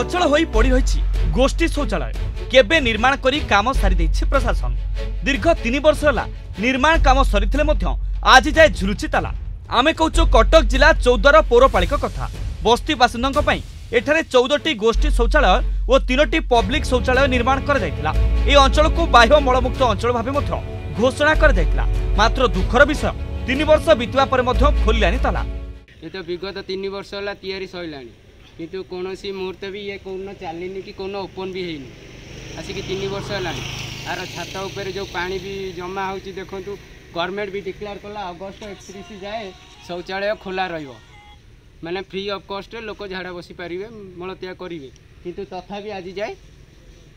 অচল হয়ে পড়ি রয়েছে গোষ্ঠী শৌচালয় কেবে নির্মাণ করে কাম সারি দিয়েছে প্রশাসন দীর্ঘ তিন বর্ষ হল নির্মাণ কাম সরিলে আজ যায় ঝুলুছি তালা আমি কৌ কটক জেলা চৌদ্বার পৌরপালিক কথা বস্তি বাসিন্দা এখানে চৌদটি গোষ্ঠী শৌচালয় ও তিনটি পব্লিক শৌচালয় নির্মাণ করা যাই এই অঞ্চলক বাহ্য মলমুক্ত অঞ্চল ভাবে ঘোষণা করা যাই মাত্র দুঃখর বিষয় তিন বর্ষ বিতবা পরে খোলানি তালা এটা বিগত তিন বর্ষ হল তিয়ারি সরিলানি কিন্তু କୌଣସି ମୁହୂର୍ତ୍ତ ବି ଇଏ କେଉଁଦିନ ଚାଲିନି କି କେଉଁଦିନ ଓପନ୍ ବି ହେଇନି ଆସିକି ତିନି ବର୍ଷ ହେଲାଣି ଆର ଛାତ ଉପରେ ଯେଉଁ ପାଣି ବି ଜମା ହେଉଛି ଦେଖନ୍ତୁ ଗଭର୍ଣ୍ଣମେଣ୍ଟ ବି ଡିକ୍ଲେୟାର କଲା ଅଗଷ୍ଟ ଏକତିରିଶ ଯାଏ ଶୌଚାଳୟ ଖୋଲା ରହିବ ମାନେ ଫ୍ରି ଅଫ୍ କଷ୍ଟରେ ଲୋକ ଝାଡ଼ା ବସିପାରିବେ ମଳତ୍ୟାଗ କରିବେ କିନ୍ତୁ ତଥାପି ଆଜି ଯାଏ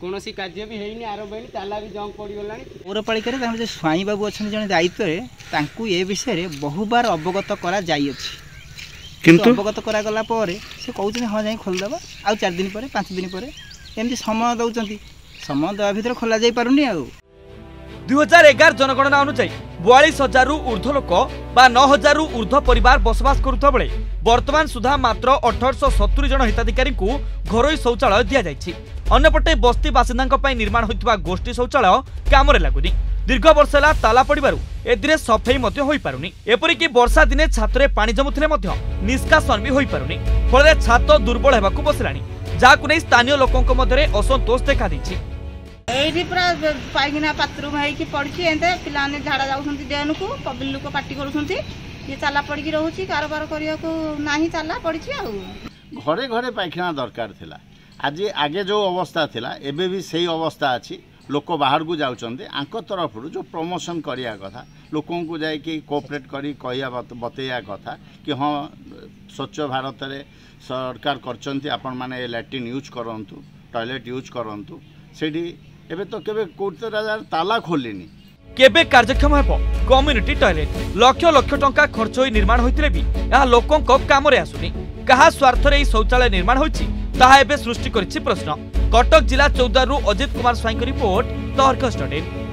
କୌଣସି କାର୍ଯ୍ୟ ବି ହେଇନି ଆରମ୍ଭ ହେଇନି ତାଲା ବି ଜମ୍ପ ପଡ଼ିଗଲାଣି ପୌରପାଳିକାରେ ତାଙ୍କର ଯେଉଁ ସ୍ୱାଇଁ ବାବୁ ଅଛନ୍ତି ଜଣେ ଦାୟିତ୍ୱରେ ତାଙ୍କୁ ଏ ବିଷୟରେ ବହୁବାର ଅବଗତ କରାଯାଇଅଛି କିନ୍ତୁ ଅବଗତ କରାଗଲା ପରେ ସେ କହୁଛନ୍ତି ହଁ ଯାଇ ଖୋଲିଦେବା ଆଉ ଚାରି ଦିନ ପରେ ପାଞ୍ଚ ଦିନ ପରେ ଏମିତି ସମୟ ଦେଉଛନ୍ତି ସମୟ ଦେବା ଭିତରେ ଖୋଲା ଯାଇପାରୁନି ଆଉ দুই হাজার এগার জনগণনা অনুযায়ী বয়াল্লিশ হাজারু ঊর্ধ্ব লোক বা ন হাজারু ঊর্ধ্ব পরিবার বসবাস করুথা বেড়ে বর্তমান সুদ্ধা মাত্র অঠরশ সতুরি জন হিতাধিকারী ঘরোই শৌচালয় দিয়া যাইছি অন্যপটে বস্তি বাসিন্দাঙ্ক পাই নির্মাণ হইতবা গোষ্ঠী শৌচালয় কামরে লাগুনি দীর্ঘ বর্ষ হেলা তালা পড়িবারু এতে সফেই মধ্যে হইপারুনি এপরিকি বর্ষা দিনে ছাতরে পানি জমুলে মধ্য নিষ্কাশন বি হইপারুনি ফলে ছাত দুর্বল হওয়া বসিলা যাকে স্থানীয় লোক মধ্যে অসন্তোষ দেখা দিয়েছে ଏଇଠି ପୁରା ପାଇକିନା ବାଥରୁମ୍ ହେଇକି ପଡ଼ିଛି ଏମିତି ପିଲାମାନେ ଝାଡ଼ା ଯାଉଛନ୍ତି ଡ୍ରେନ୍କୁ ପବ୍ଲିକ୍ ଲୋକ ପାଟି କରୁଛନ୍ତି ଇଏ ଚାଲା ପଡ଼ିକି ରହୁଛି କାରବାର କରିବାକୁ ନାହିଁ ଚାଲା ପଡ଼ିଛି ଆଉ ଘରେ ଘରେ ପାଇଖାନା ଦରକାର ଥିଲା ଆଜି ଆଗେ ଯେଉଁ ଅବସ୍ଥା ଥିଲା ଏବେ ବି ସେଇ ଅବସ୍ଥା ଅଛି ଲୋକ ବାହାରକୁ ଯାଉଛନ୍ତି ଆଙ୍କ ତରଫରୁ ଯେଉଁ ପ୍ରମୋସନ୍ କରିବା କଥା ଲୋକଙ୍କୁ ଯାଇକି କୋଅପରେଟ୍ କରି କହିବା ବତେଇବା କଥା କି ହଁ ସ୍ୱଚ୍ଛ ଭାରତରେ ସରକାର କରିଛନ୍ତି ଆପଣମାନେ ଲାଟ୍ରିନ୍ ୟୁଜ୍ କରନ୍ତୁ ଟଏଲେଟ୍ ୟୁଜ୍ କରନ୍ତୁ ସେଇଠି এবে তো কেবে কোর্টে রাজার তালা খোলেনি কেবে কার্যক্ষম হব কমিউনিটি টয়লেট লক্ষ লক্ষ টঙ্কা খরচ হয়ে নির্মাণ হয়েছে বি এহা লোক কামরে আসুনি কাহা স্বার্থরে এই শৌচালয় নির্মাণ হইছি তাহা এবে সৃষ্টি করিছি প্রশ্ন কটক জেলা চৌদ্দারু অজিত কুমার স্বাইঙ্ রিপোর্ট তর্ক ডট